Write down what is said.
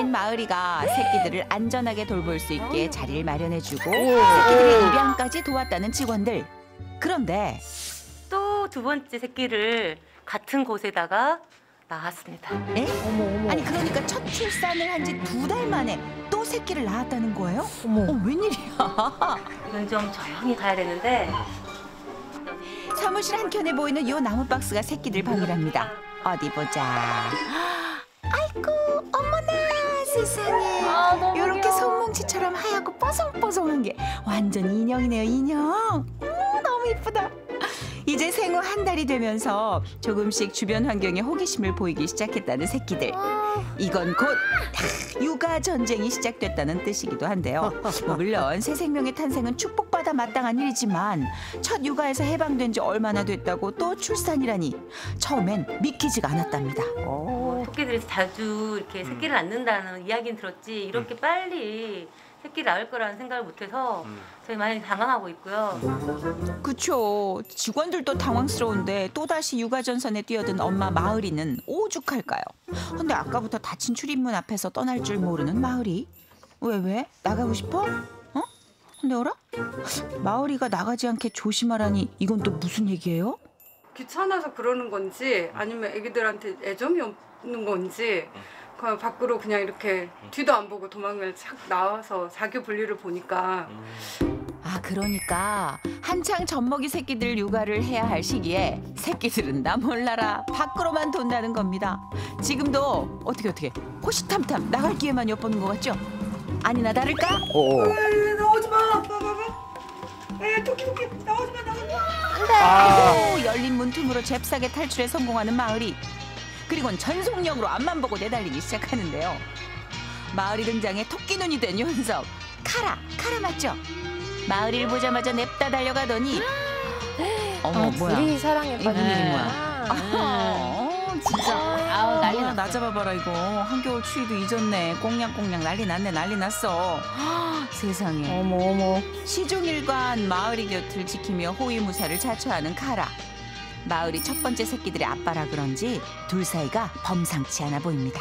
엄마인 마을이가 새끼들을 안전하게 돌볼 수 있게 자리를 마련해주고 새끼들의 입양까지 도왔다는 직원들. 그런데 또 두 번째 새끼를 같은 곳에다가 낳았습니다. 에? 어머 어머. 아니 그러니까 첫 출산을 한 지 두 달 만에 또 새끼를 낳았다는 거예요? 어머. 어 웬일이야? 이건 좀 조용히 가야 되는데 사무실 한켠에 보이는 요 나무 박스가 새끼들 방이랍니다. 어디 보자. 아이고 어머나 세상에. 아, 귀여워. 손뭉치처럼 하얗고 뽀송뽀송한 게 완전 인형이네요 인형. 음, 한 달이 되면서 조금씩 주변 환경에 호기심을 보이기 시작했다는 새끼들. 이건 곧 육아 전쟁이 시작됐다는 뜻이기도 한데요. 뭐 물론 새 생명의 탄생은 축복받아 마땅한 일이지만 첫 육아에서 해방된 지 얼마나 됐다고 또 출산이라니 처음엔 믿기지가 않았답니다. 어. 토끼들이 자주 이렇게 새끼를 낳는다는 이야기는 들었지 이렇게 빨리 새끼를 낳을 거라는 생각을 못해서 저희 많이 당황하고 있고요. 그쵸. 직원들도 당황스러운데 또다시 육아 전선에 뛰어든 엄마 마을이는 오죽할까요? 근데 아까부터 닫힌 출입문 앞에서 떠날 줄 모르는 마을이. 왜 왜? 나가고 싶어? 어? 근데 어라? 마을이가 나가지 않게 조심하라니 이건 또 무슨 얘기예요? 귀찮아서 그러는 건지 아니면 애기들한테 애정이 없는 건지 그냥 밖으로 그냥 이렇게 뒤도 안 보고 도망을 착 나와서 사교 분리를 보니까 아 그러니까 한창 젖먹이 새끼들 육아를 해야 할 시기에 새끼들은 나 몰라라 밖으로만 돈다는 겁니다. 지금도 어떻게 어떻게 호시탐탐 나갈 기회만 엿보는 것 같죠? 아니나 다를까? 어. 나오지 마 에, 토끼 토끼 나오지 마 나오지 마 아이고 열린 문틈으로 잽싸게 탈출에 성공하는 마을이 그리곤 전속력으로 앞만 보고 내달리기 시작하는데요. 마을이 등장해 토끼 눈이 된 연석 카라 카라 맞죠? 마을이를 보자마자 냅다 달려가더니 어머 아, 뭐야? 둘이 사랑에 빠진 일이 거야? 어, 진짜. 아우, 난리 뭐야, 났어. 나 잡아봐라 이거. 한겨울 추위도 잊었네. 꽁냥꽁냥 난리 났네 난리 났어. 세상에. 어머 어머. 시종일관 마을이 곁을 지키며 호위무사를 자처하는 카라. 마을이 첫 번째 새끼들의 아빠라 그런지 둘 사이가 범상치 않아 보입니다.